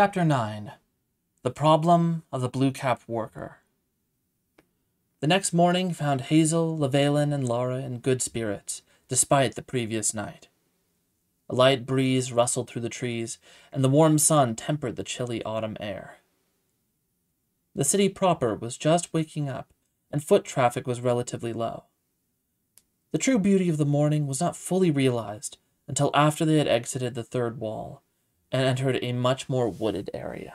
Chapter 9 The Problem of the Blue Cap Worker. The next morning found Hazel, Llewellyn, and Laura in good spirits, despite the previous night. A light breeze rustled through the trees, and the warm sun tempered the chilly autumn air. The city proper was just waking up, and foot traffic was relatively low. The true beauty of the morning was not fully realized until after they had exited the third wall and entered a much more wooded area.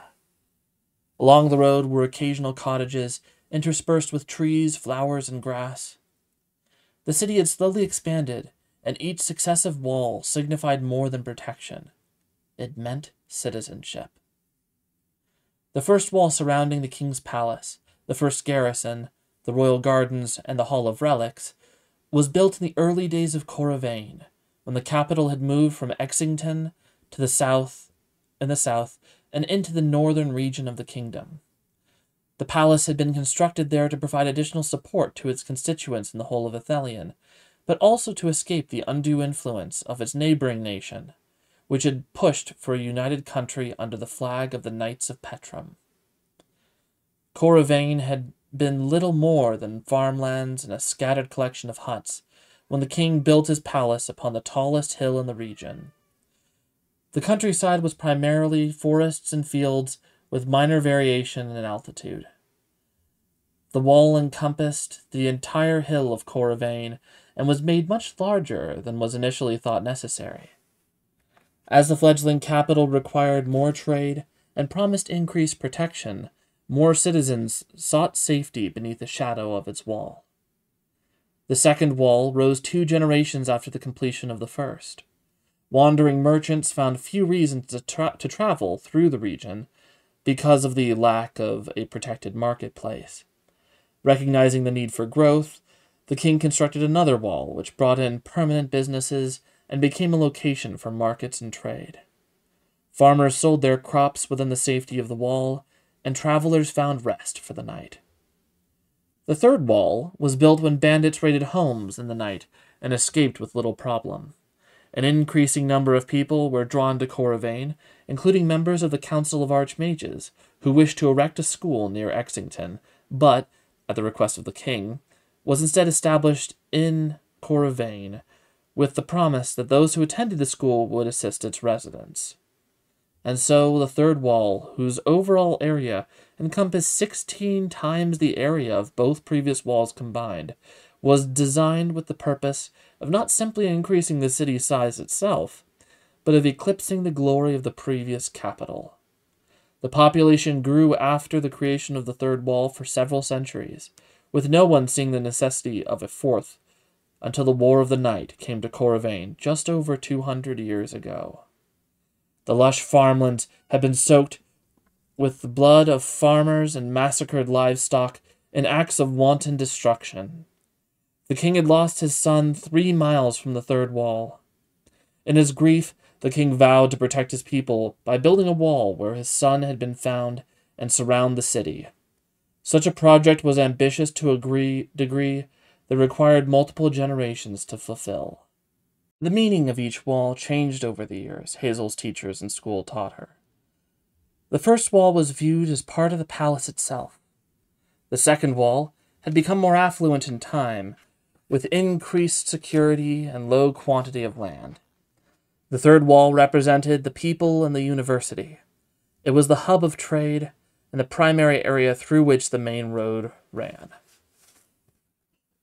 Along the road were occasional cottages interspersed with trees, flowers, and grass. The city had slowly expanded, and each successive wall signified more than protection. It meant citizenship. The first wall surrounding the king's palace, the first garrison, the royal gardens, and the Hall of Relics, was built in the early days of Coravain, when the capital had moved from Exington to the south in the south and into the northern region of the kingdom. The palace had been constructed there to provide additional support to its constituents in the whole of Ithilien, but also to escape the undue influence of its neighboring nation, which had pushed for a united country under the flag of the Knights of Petrum. Coravain had been little more than farmlands and a scattered collection of huts when the king built his palace upon the tallest hill in the region. The countryside was primarily forests and fields with minor variation in altitude. The wall encompassed the entire hill of Coravain and was made much larger than was initially thought necessary. As the fledgling capital required more trade and promised increased protection, more citizens sought safety beneath the shadow of its wall. The second wall rose two generations after the completion of the first. Wandering merchants found few reasons to, tra- to travel through the region because of the lack of a protected marketplace. Recognizing the need for growth, the king constructed another wall, which brought in permanent businesses and became a location for markets and trade. Farmers sold their crops within the safety of the wall, and travelers found rest for the night. The third wall was built when bandits raided homes in the night and escaped with little problem. An increasing number of people were drawn to Coravain, including members of the Council of Archmages, who wished to erect a school near Exington, but, at the request of the king, was instead established in Coravain, with the promise that those who attended the school would assist its residents. And so the third wall, whose overall area encompassed 16 times the area of both previous walls combined, was designed with the purpose of not simply increasing the city's size itself, but of eclipsing the glory of the previous capital. The population grew after the creation of the third wall for several centuries, with no one seeing the necessity of a fourth until the War of the Night came to Coravain just over 200 years ago. The lush farmlands had been soaked with the blood of farmers and massacred livestock in acts of wanton destruction. The king had lost his son three miles from the third wall. In his grief, the king vowed to protect his people by building a wall where his son had been found and surround the city. Such a project was ambitious to a degree that required multiple generations to fulfill. The meaning of each wall changed over the years, Hazel's teachers in school taught her. The first wall was viewed as part of the palace itself. The second wall had become more affluent in time, with increased security and low quantity of land. The third wall represented the people and the university. It was the hub of trade and the primary area through which the main road ran.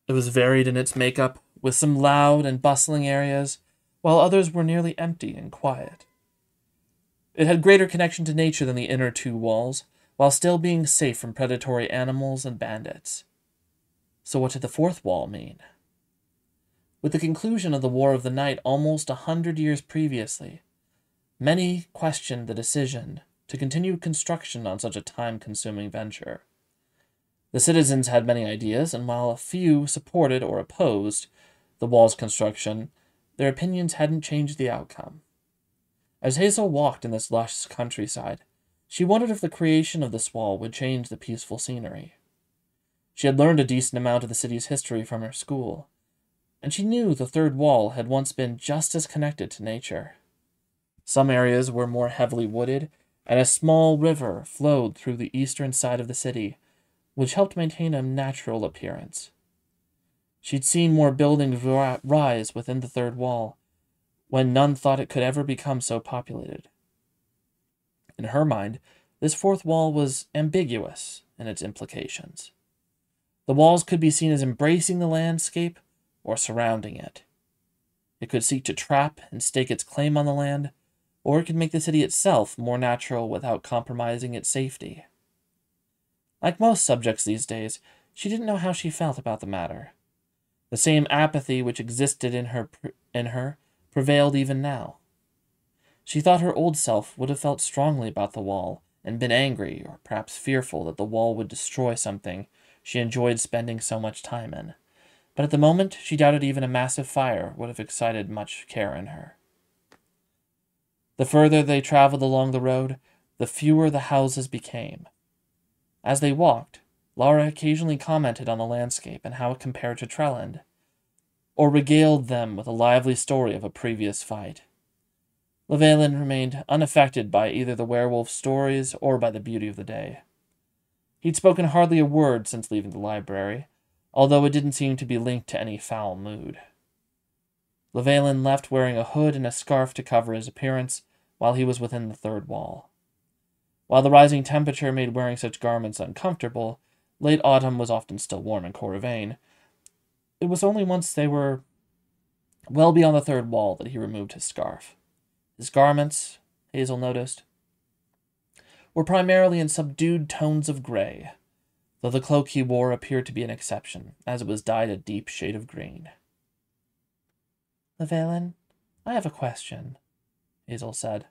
It was varied in its makeup, with some loud and bustling areas, while others were nearly empty and quiet. It had greater connection to nature than the inner two walls, while still being safe from predatory animals and bandits. So, what did the fourth wall mean? With the conclusion of the War of the Night almost a hundred years previously, many questioned the decision to continue construction on such a time consuming venture. The citizens had many ideas, and while a few supported or opposed, the wall's construction, their opinions hadn't changed the outcome. As Hazel walked in this lush countryside, she wondered if the creation of this wall would change the peaceful scenery. She had learned a decent amount of the city's history from her school, and she knew the third wall had once been just as connected to nature. Some areas were more heavily wooded, and a small river flowed through the eastern side of the city, which helped maintain a natural appearance. She'd seen more buildings rise within the third wall, when none thought it could ever become so populated. In her mind, this fourth wall was ambiguous in its implications. The walls could be seen as embracing the landscape or surrounding it. It could seek to trap and stake its claim on the land, or it could make the city itself more natural without compromising its safety. Like most subjects these days, she didn't know how she felt about the matter. The same apathy which existed in her, in her prevailed even now. She thought her old self would have felt strongly about the wall and been angry or perhaps fearful that the wall would destroy something she enjoyed spending so much time in but at the moment she doubted even a massive fire would have excited much care in her. The further they traveled along the road, the fewer the houses became. As they walked, Laura occasionally commented on the landscape and how it compared to Trelland, or regaled them with a lively story of a previous fight. Llewellyn remained unaffected by either the werewolf stories or by the beauty of the day. He'd spoken hardly a word since leaving the library, although it didn't seem to be linked to any foul mood. Llewellyn left wearing a hood and a scarf to cover his appearance while he was within the third wall. While the rising temperature made wearing such garments uncomfortable, late autumn was often still warm in Coravain. It was only once they were well beyond the third wall that he removed his scarf. His garments, Hazel noticed, were primarily in subdued tones of gray, though the cloak he wore appeared to be an exception, as it was dyed a deep shade of green. Llewellyn, I have a question, Hazel said.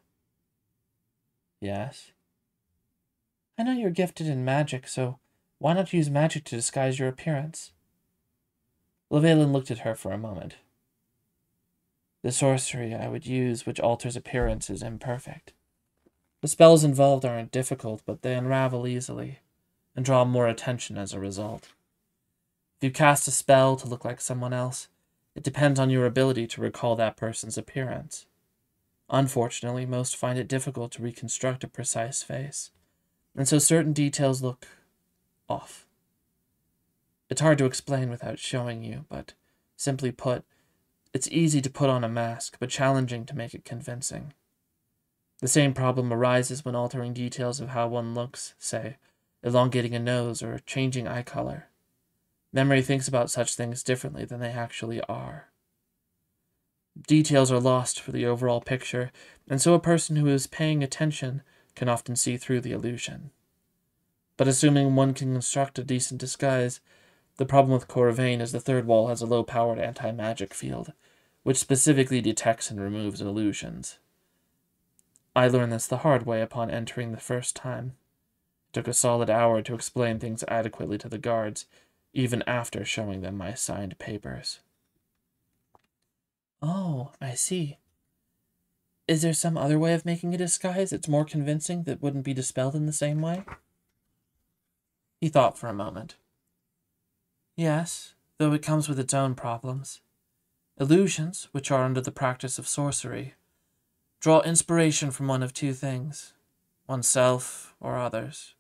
Yes? I know you're gifted in magic, so why not use magic to disguise your appearance? Llewellyn looked at her for a moment. The sorcery I would use which alters appearance is imperfect. The spells involved aren't difficult, but they unravel easily and draw more attention as a result. If you cast a spell to look like someone else, it depends on your ability to recall that person's appearance. Unfortunately, most find it difficult to reconstruct a precise face, and so certain details look off. It's hard to explain without showing you, but simply put, it's easy to put on a mask, but challenging to make it convincing. The same problem arises when altering details of how one looks, say, elongating a nose, or changing eye color. Memory thinks about such things differently than they actually are. Details are lost for the overall picture, and so a person who is paying attention can often see through the illusion. But assuming one can construct a decent disguise, the problem with Coravain is the third wall has a low powered anti magic field, which specifically detects and removes illusions. I learned this the hard way upon entering the first time took a solid hour to explain things adequately to the guards, even after showing them my signed papers. Oh, I see. Is there some other way of making a disguise that's more convincing that wouldn't be dispelled in the same way? He thought for a moment. Yes, though it comes with its own problems. Illusions, which are under the practice of sorcery, draw inspiration from one of two things oneself or others.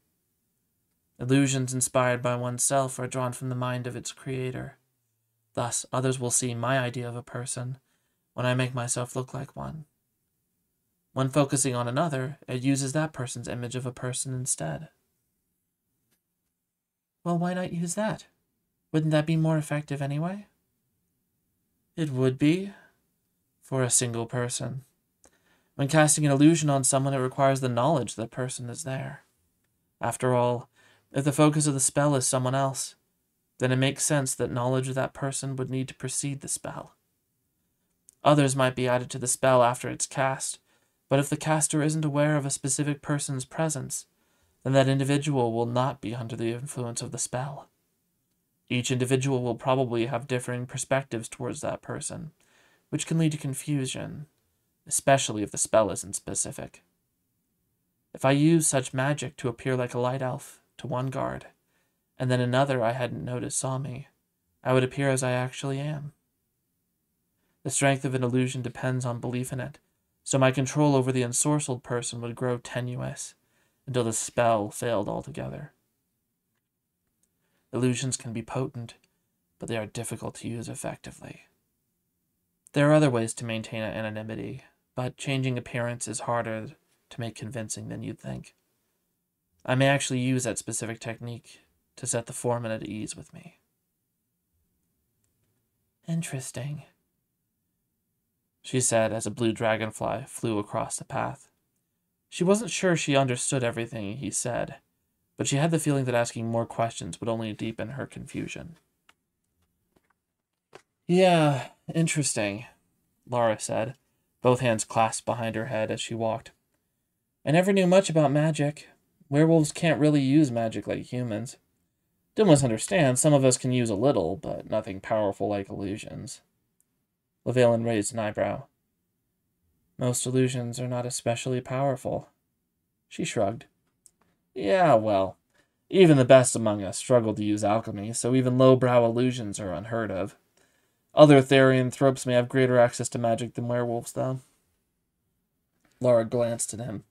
Illusions inspired by oneself are drawn from the mind of its creator. Thus, others will see my idea of a person when I make myself look like one. When focusing on another, it uses that person's image of a person instead. Well, why not use that? Wouldn't that be more effective anyway? It would be, for a single person. When casting an illusion on someone, it requires the knowledge that person is there. After all, if the focus of the spell is someone else, then it makes sense that knowledge of that person would need to precede the spell. Others might be added to the spell after it's cast, but if the caster isn't aware of a specific person's presence, then that individual will not be under the influence of the spell. Each individual will probably have differing perspectives towards that person, which can lead to confusion, especially if the spell isn't specific. If I use such magic to appear like a light elf, to one guard, and then another I hadn't noticed saw me, I would appear as I actually am. The strength of an illusion depends on belief in it, so my control over the ensorcelled person would grow tenuous until the spell failed altogether. Illusions can be potent, but they are difficult to use effectively. There are other ways to maintain anonymity, but changing appearance is harder to make convincing than you'd think. I may actually use that specific technique to set the foreman at ease with me. Interesting, she said as a blue dragonfly flew across the path. She wasn't sure she understood everything he said, but she had the feeling that asking more questions would only deepen her confusion. Yeah, interesting, Laura said, both hands clasped behind her head as she walked. I never knew much about magic. Werewolves can't really use magic like humans. Don't misunderstand, some of us can use a little, but nothing powerful like illusions. Llewellyn raised an eyebrow. Most illusions are not especially powerful. She shrugged. Yeah, well, even the best among us struggle to use alchemy, so even lowbrow illusions are unheard of. Other therianthropes may have greater access to magic than werewolves, though. Laura glanced at him.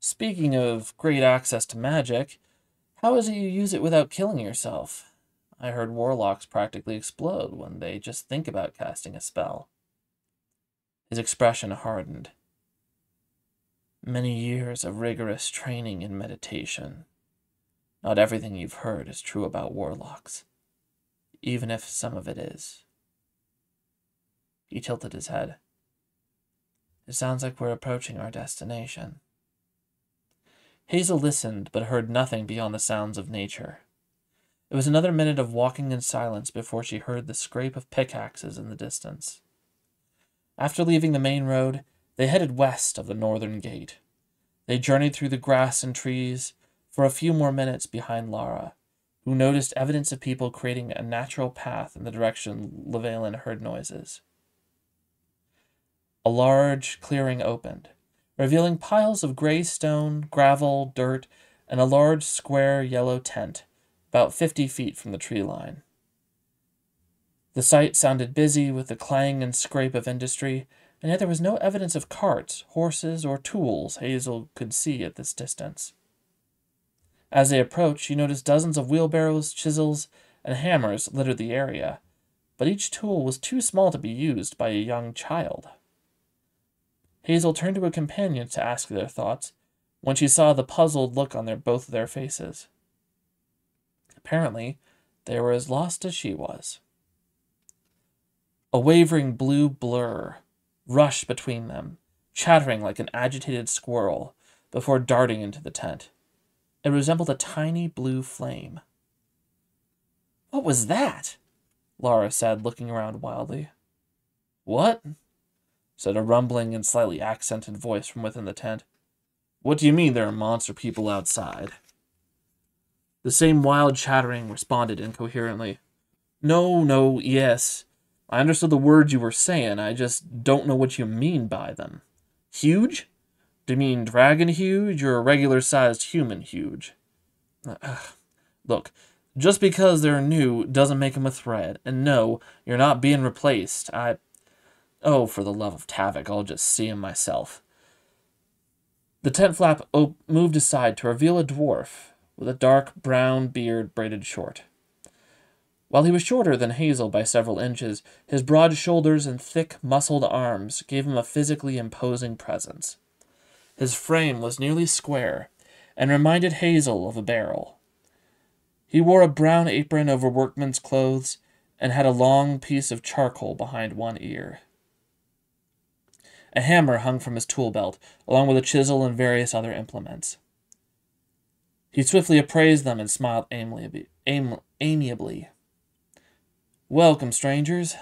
Speaking of great access to magic, how is it you use it without killing yourself? I heard warlocks practically explode when they just think about casting a spell. His expression hardened. Many years of rigorous training in meditation. Not everything you've heard is true about warlocks, even if some of it is. He tilted his head. It sounds like we're approaching our destination. Hazel listened, but heard nothing beyond the sounds of nature. It was another minute of walking in silence before she heard the scrape of pickaxes in the distance. After leaving the main road, they headed west of the northern gate. They journeyed through the grass and trees for a few more minutes behind Lara, who noticed evidence of people creating a natural path in the direction Llewellyn heard noises. A large clearing opened, revealing piles of gray stone, gravel, dirt, and a large square yellow tent about 50 feet from the tree line. The site sounded busy with the clang and scrape of industry, and yet there was no evidence of carts, horses, or tools Hazel could see at this distance. As they approached, she noticed dozens of wheelbarrows, chisels, and hammers littered the area, but each tool was too small to be used by a young child. Hazel turned to a companion to ask their thoughts when she saw the puzzled look on their both their faces. Apparently, they were as lost as she was. A wavering blue blur rushed between them, chattering like an agitated squirrel, before darting into the tent. It resembled a tiny blue flame. What was that? Laura said, looking around wildly. What? Said a rumbling and slightly accented voice from within the tent. What do you mean there are monster people outside? The same wild chattering responded incoherently. No, no, yes. I understood the words you were saying, I just don't know what you mean by them. Huge? Do you mean dragon huge or regular sized human huge? Ugh. Look, just because they're new doesn't make them a threat. And no, you're not being replaced. I. Oh, for the love of Tavik, I'll just see him myself. The tent flap op- moved aside to reveal a dwarf with a dark brown beard braided short. While he was shorter than Hazel by several inches, his broad shoulders and thick, muscled arms gave him a physically imposing presence. His frame was nearly square and reminded Hazel of a barrel. He wore a brown apron over workman's clothes and had a long piece of charcoal behind one ear. A hammer hung from his tool belt, along with a chisel and various other implements. He swiftly appraised them and smiled amiably. Am- amiably. Welcome, strangers,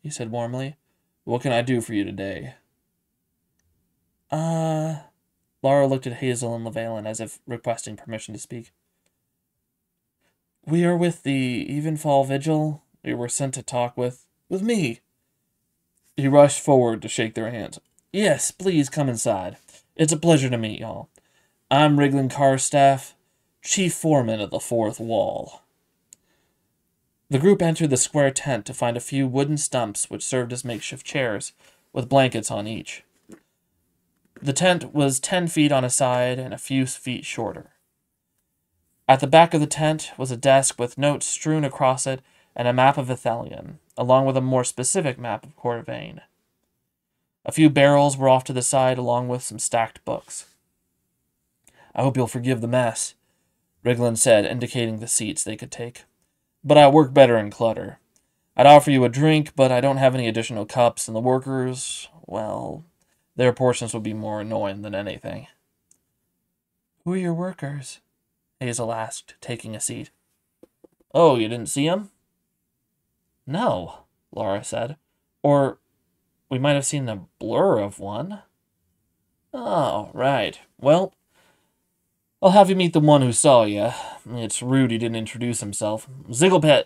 he said warmly. What can I do for you today? Uh. Laura looked at Hazel and Llewellyn as if requesting permission to speak. We are with the Evenfall Vigil. We were sent to talk with. with me. He rushed forward to shake their hands. Yes, please come inside. It's a pleasure to meet y'all. I'm Riglin Carstaff, chief foreman of the Fourth Wall. The group entered the square tent to find a few wooden stumps which served as makeshift chairs, with blankets on each. The tent was 10 feet on a side and a few feet shorter. At the back of the tent was a desk with notes strewn across it and a map of Ithalian, along with a more specific map of Coravain. A few barrels were off to the side, along with some stacked books. I hope you'll forgive the mess, Riglin said, indicating the seats they could take. But I work better in clutter. I'd offer you a drink, but I don't have any additional cups, and the workers, well, their portions would be more annoying than anything. Who are your workers? Hazel asked, taking a seat. Oh, you didn't see him? No, Laura said. Or we might have seen the blur of one. Oh, right. Well, I'll have you meet the one who saw you. It's rude he didn't introduce himself. Zigglepet.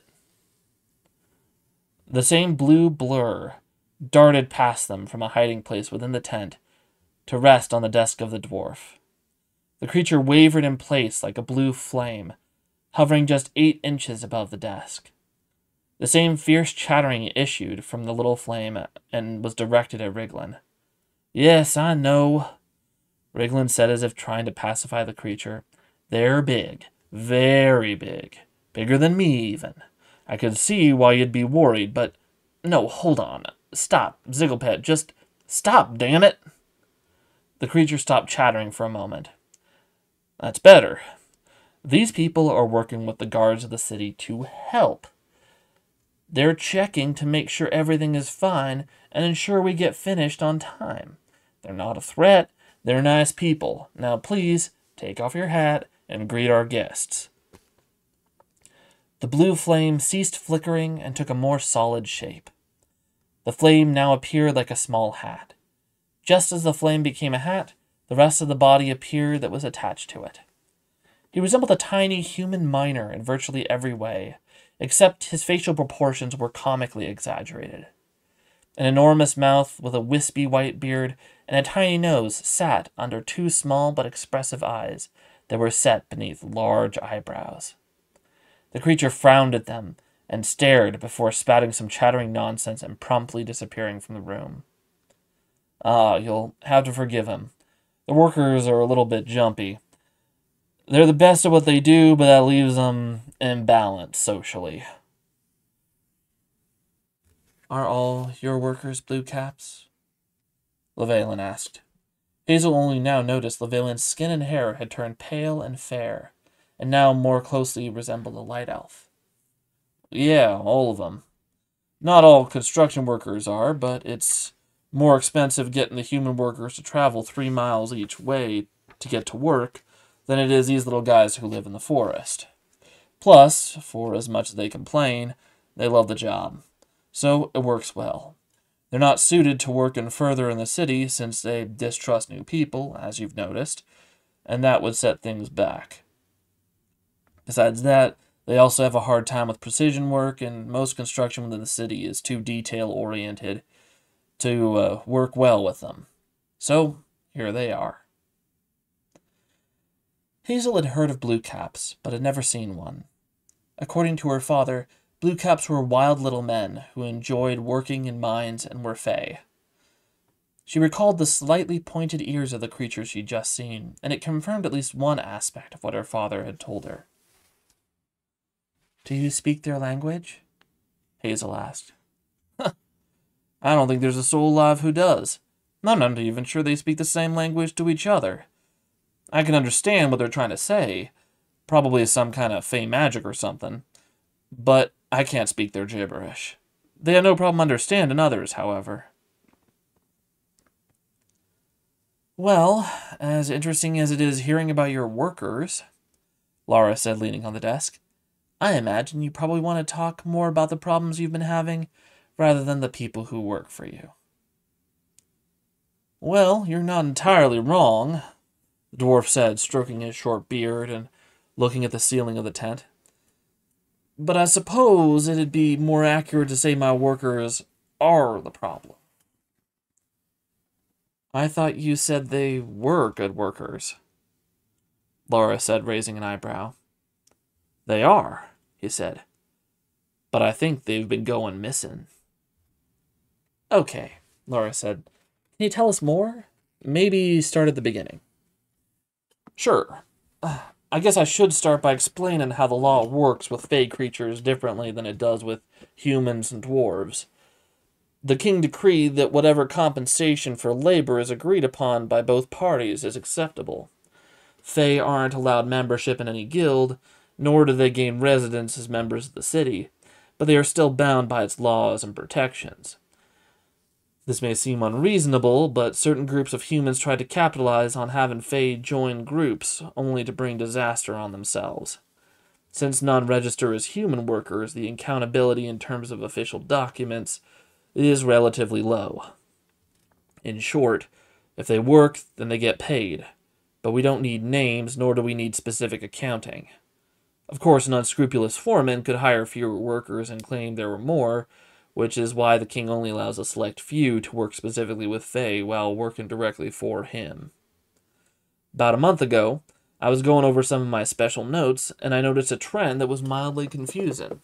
The same blue blur darted past them from a hiding place within the tent to rest on the desk of the dwarf. The creature wavered in place like a blue flame, hovering just eight inches above the desk. The same fierce chattering issued from the little flame and was directed at Riglin. Yes, I know, Riglin said as if trying to pacify the creature. They're big, very big, bigger than me even. I could see why you'd be worried, but no, hold on. Stop, Zigglepet, just stop, damn it. The creature stopped chattering for a moment. That's better. These people are working with the guards of the city to help. They're checking to make sure everything is fine and ensure we get finished on time. They're not a threat. They're nice people. Now, please take off your hat and greet our guests. The blue flame ceased flickering and took a more solid shape. The flame now appeared like a small hat. Just as the flame became a hat, the rest of the body appeared that was attached to it. He resembled a tiny human miner in virtually every way, except his facial proportions were comically exaggerated. An enormous mouth with a wispy white beard and a tiny nose sat under two small but expressive eyes that were set beneath large eyebrows. The creature frowned at them and stared before spouting some chattering nonsense and promptly disappearing from the room. Ah, you'll have to forgive him. The workers are a little bit jumpy. They're the best at what they do, but that leaves them imbalanced socially. Are all your workers blue caps? Llewellyn asked. Hazel only now noticed Llewellyn's skin and hair had turned pale and fair, and now more closely resembled a light elf. Yeah, all of them. Not all construction workers are, but it's more expensive getting the human workers to travel three miles each way to get to work than it is these little guys who live in the forest. Plus, for as much as they complain, they love the job. So it works well. They're not suited to working further in the city since they distrust new people, as you've noticed, and that would set things back. Besides that, they also have a hard time with precision work, and most construction within the city is too detail oriented to uh, work well with them. So, here they are. Hazel had heard of blue caps, but had never seen one. According to her father, blue caps were wild little men who enjoyed working in mines and were fey. She recalled the slightly pointed ears of the creature she'd just seen, and it confirmed at least one aspect of what her father had told her. Do you speak their language? Hazel asked. I don't think there's a soul alive who does. I'm not even sure they speak the same language to each other. I can understand what they're trying to say, probably some kind of fey magic or something, but I can't speak their gibberish. They have no problem understanding others, however. Well, as interesting as it is hearing about your workers, Laura said, leaning on the desk, I imagine you probably want to talk more about the problems you've been having rather than the people who work for you. Well, you're not entirely wrong, the dwarf said, stroking his short beard and looking at the ceiling of the tent. But I suppose it'd be more accurate to say my workers are the problem. I thought you said they were good workers, Laura said, raising an eyebrow. They are, he said. But I think they've been going missing. Okay, Laura said. Can you tell us more? maybe start at the beginning. Sure. I guess I should start by explaining how the law works with fey creatures differently than it does with humans and dwarves. The king decreed that whatever compensation for labor is agreed upon by both parties is acceptable. Fey aren't allowed membership in any guild, nor do they gain residence as members of the city, but they are still bound by its laws and protections. This may seem unreasonable, but certain groups of humans try to capitalize on having Fey join groups, only to bring disaster on themselves. Since none register as human workers, the accountability in terms of official documents is relatively low. In short, if they work, then they get paid, but we don't need names, nor do we need specific accounting. Of course, an unscrupulous foreman could hire fewer workers and claim there were more, which is why the king only allows a select few to work specifically with Fey while working directly for him. About a month ago, I was going over some of my special notes, and I noticed a trend that was mildly confusing.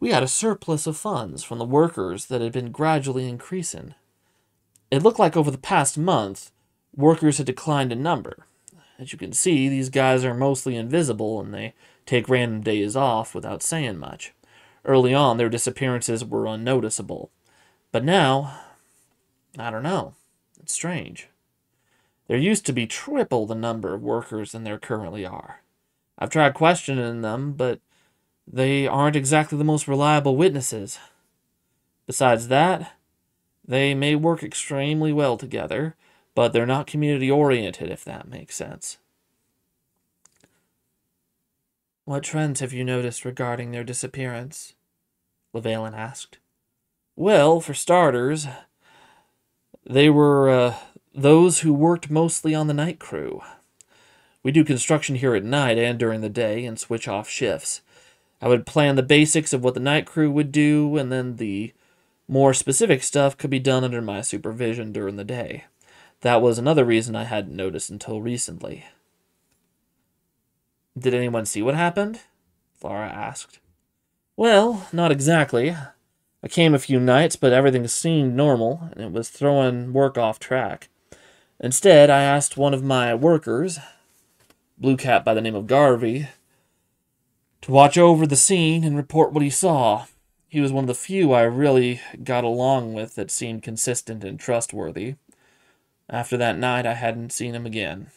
We had a surplus of funds from the workers that had been gradually increasing. It looked like over the past month, workers had declined in number. As you can see, these guys are mostly invisible and they take random days off without saying much. Early on, their disappearances were unnoticeable. But now, I don't know. It's strange. There used to be triple the number of workers than there currently are. I've tried questioning them, but they aren't exactly the most reliable witnesses. Besides that, they may work extremely well together, but they're not community oriented, if that makes sense. What trends have you noticed regarding their disappearance? Llewellyn asked. Well, for starters, they were uh, those who worked mostly on the night crew. We do construction here at night and during the day and switch off shifts. I would plan the basics of what the night crew would do, and then the more specific stuff could be done under my supervision during the day. That was another reason I hadn't noticed until recently. Did anyone see what happened? Laura asked. Well, not exactly. I came a few nights, but everything seemed normal, and it was throwing work off track. Instead, I asked one of my workers, Blue Cap by the name of Garvey, to watch over the scene and report what he saw. He was one of the few I really got along with that seemed consistent and trustworthy. After that night, I hadn't seen him again.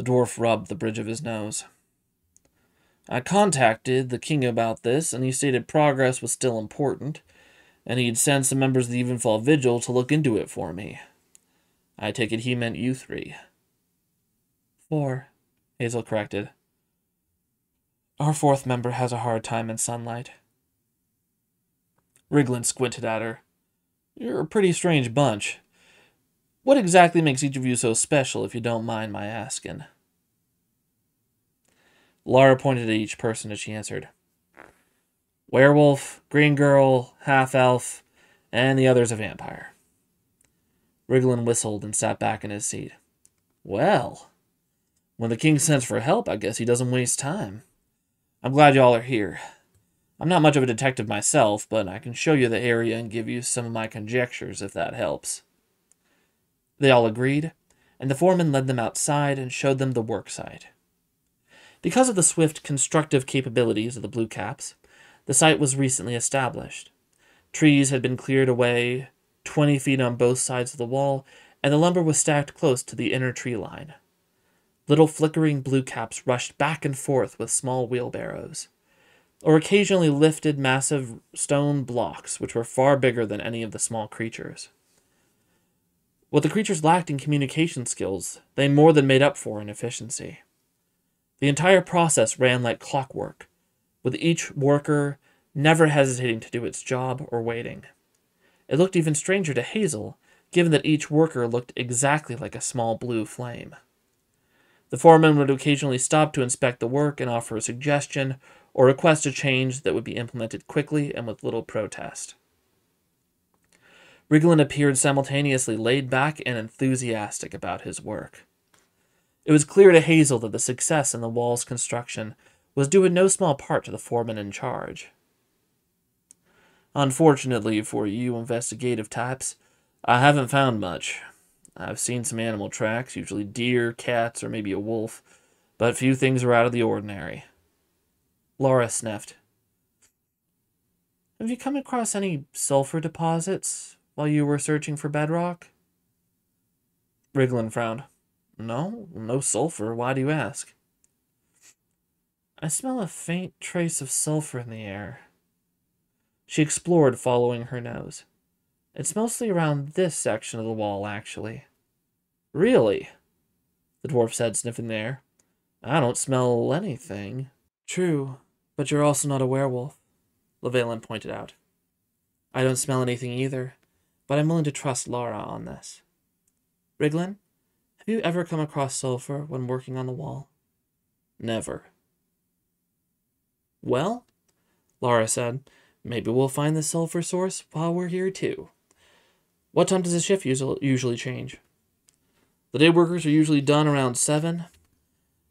The dwarf rubbed the bridge of his nose. I contacted the king about this, and he stated progress was still important, and he'd send some members of the Evenfall Vigil to look into it for me. I take it he meant you three. Four, Hazel corrected. Our fourth member has a hard time in sunlight. Riglin squinted at her. You're a pretty strange bunch. What exactly makes each of you so special, if you don't mind my asking? Lara pointed at each person as she answered. Werewolf, green girl, half elf, and the other's a vampire. Riglin whistled and sat back in his seat. Well, when the king sends for help, I guess he doesn't waste time. I'm glad y'all are here. I'm not much of a detective myself, but I can show you the area and give you some of my conjectures if that helps. They all agreed, and the foreman led them outside and showed them the work site. Because of the swift constructive capabilities of the Blue Caps, the site was recently established. Trees had been cleared away 20 feet on both sides of the wall, and the lumber was stacked close to the inner tree line. Little flickering blue caps rushed back and forth with small wheelbarrows, or occasionally lifted massive stone blocks which were far bigger than any of the small creatures. What the creatures lacked in communication skills, they more than made up for in efficiency. The entire process ran like clockwork, with each worker never hesitating to do its job or waiting. It looked even stranger to Hazel, given that each worker looked exactly like a small blue flame. The foreman would occasionally stop to inspect the work and offer a suggestion or request a change that would be implemented quickly and with little protest. Riglin appeared simultaneously laid back and enthusiastic about his work. It was clear to Hazel that the success in the wall's construction was due in no small part to the foreman in charge. Unfortunately for you investigative types, I haven't found much. I've seen some animal tracks, usually deer, cats, or maybe a wolf, but few things are out of the ordinary. Laura sniffed. Have you come across any sulfur deposits while you were searching for bedrock? Riglin frowned. No, no sulfur. Why do you ask? I smell a faint trace of sulfur in the air. She explored, following her nose. It's mostly around this section of the wall, actually. Really? The dwarf said, sniffing the air. I don't smell anything. True, but you're also not a werewolf, Llewellyn pointed out. I don't smell anything either, but I'm willing to trust Laura on this. Riglin, have you ever come across sulfur when working on the wall? Never. Well, Laura said, maybe we'll find the sulfur source while we're here too. What time does the shift usually change? The day workers are usually done around 7.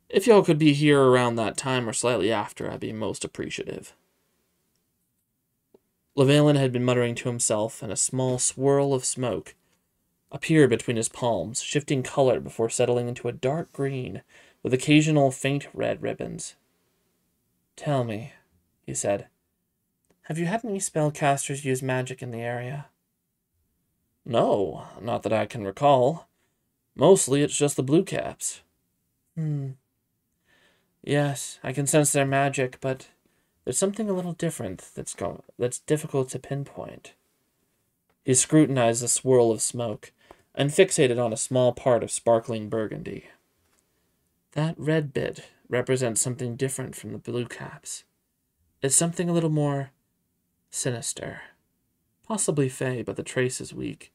If y'all could be here around that time or slightly after, I'd be most appreciative. Llewellyn had been muttering to himself, and a small swirl of smoke appeared between his palms, shifting color before settling into a dark green with occasional faint red ribbons. Tell me, he said, have you had any spellcasters use magic in the area? No, not that I can recall. Mostly it's just the blue caps. Hmm. Yes, I can sense their magic, but there's something a little different that's go- that's difficult to pinpoint. He scrutinized the swirl of smoke and fixated on a small part of sparkling burgundy. That red bit represents something different from the blue caps. It's something a little more sinister. Possibly fey, but the trace is weak.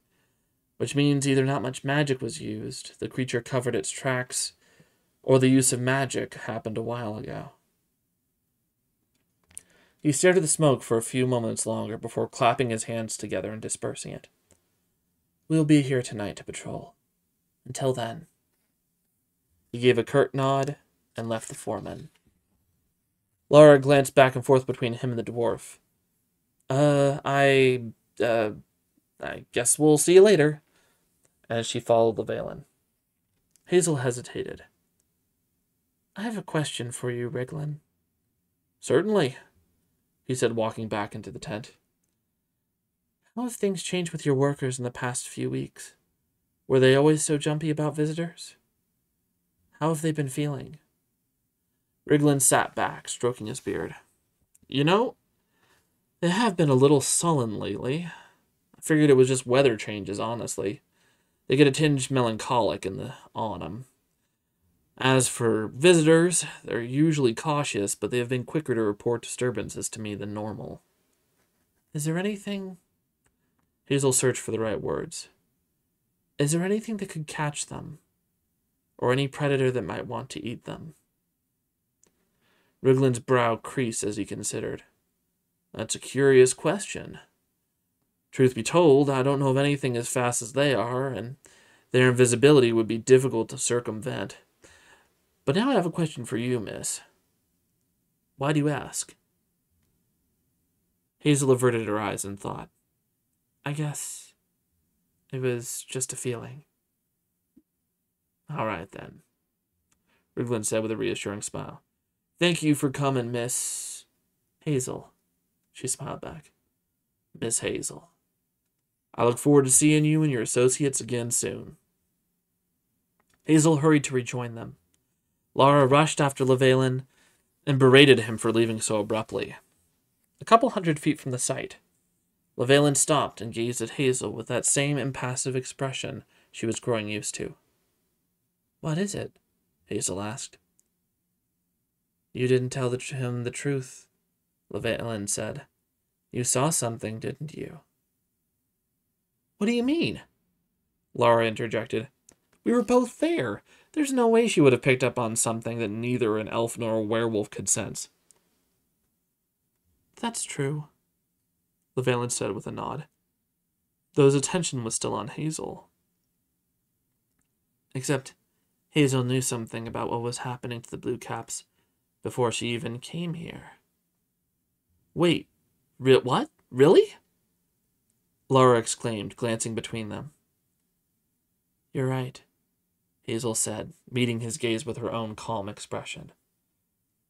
Which means either not much magic was used, the creature covered its tracks, or the use of magic happened a while ago. He stared at the smoke for a few moments longer before clapping his hands together and dispersing it. We'll be here tonight to patrol. Until then. He gave a curt nod and left the foreman. Laura glanced back and forth between him and the dwarf. Uh, I, uh, I guess we'll see you later. As she followed Llewellyn. Hazel hesitated. I have a question for you, Riglin. Certainly, he said, walking back into the tent. How have things changed with your workers in the past few weeks? Were they always so jumpy about visitors? How have they been feeling? Riglin sat back, stroking his beard. You know, they have been a little sullen lately. I figured it was just weather changes, honestly. They get a tinge melancholic in the autumn. As for visitors, they're usually cautious, but they have been quicker to report disturbances to me than normal. Is there anything. Hazel searched for the right words. Is there anything that could catch them? Or any predator that might want to eat them? Riglin's brow creased as he considered. That's a curious question. Truth be told, I don't know of anything as fast as they are, and their invisibility would be difficult to circumvent. But now I have a question for you, miss. Why do you ask? Hazel averted her eyes and thought. I guess it was just a feeling. All right, then, Riglin said with a reassuring smile. Thank you for coming, Miss Hazel. She smiled back. Miss Hazel. I look forward to seeing you and your associates again soon. Hazel hurried to rejoin them. Laura rushed after Llewellyn and berated him for leaving so abruptly. A couple hundred feet from the site, Llewellyn stopped and gazed at Hazel with that same impassive expression she was growing used to. What is it? Hazel asked. You didn't tell the, him the truth, Llewellyn said. You saw something, didn't you? What do you mean? Laura interjected. We were both there. There's no way she would have picked up on something that neither an elf nor a werewolf could sense. That's true, Llewellyn said with a nod, though his attention was still on Hazel. Except Hazel knew something about what was happening to the Blue Caps before she even came here. Wait, re- what? Really? Laura exclaimed, glancing between them. You're right, Hazel said, meeting his gaze with her own calm expression.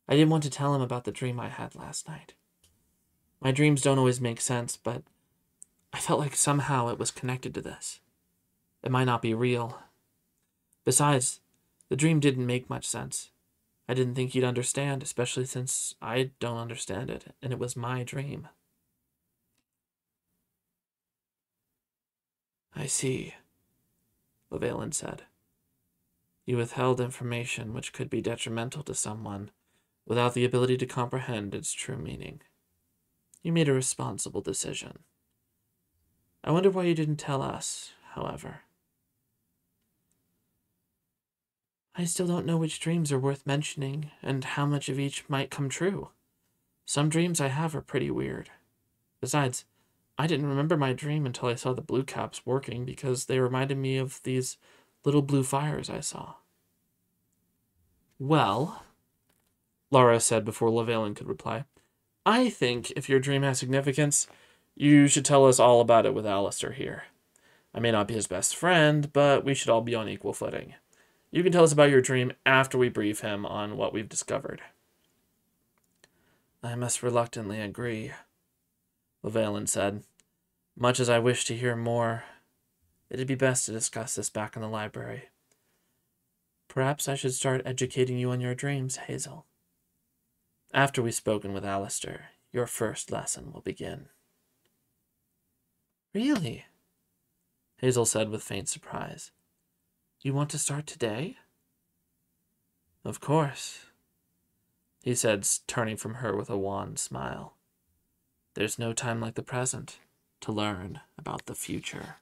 I didn't want to tell him about the dream I had last night. My dreams don't always make sense, but I felt like somehow it was connected to this. It might not be real. Besides, the dream didn't make much sense. I didn't think you'd understand, especially since I don't understand it, and it was my dream. I see, Llewellyn said. You withheld information which could be detrimental to someone without the ability to comprehend its true meaning. You made a responsible decision. I wonder why you didn't tell us, however. I still don't know which dreams are worth mentioning and how much of each might come true. Some dreams I have are pretty weird. Besides, I didn't remember my dream until I saw the blue caps working because they reminded me of these little blue fires I saw. Well, Laura said before Llewellyn could reply, I think if your dream has significance, you should tell us all about it with Alistair here. I may not be his best friend, but we should all be on equal footing. You can tell us about your dream after we brief him on what we've discovered. I must reluctantly agree, Llewellyn said. Much as I wish to hear more, it'd be best to discuss this back in the library. Perhaps I should start educating you on your dreams, Hazel. After we've spoken with Alistair, your first lesson will begin. Really? Hazel said with faint surprise. You want to start today? Of course, he said, turning from her with a wan smile. There's no time like the present to learn about the future.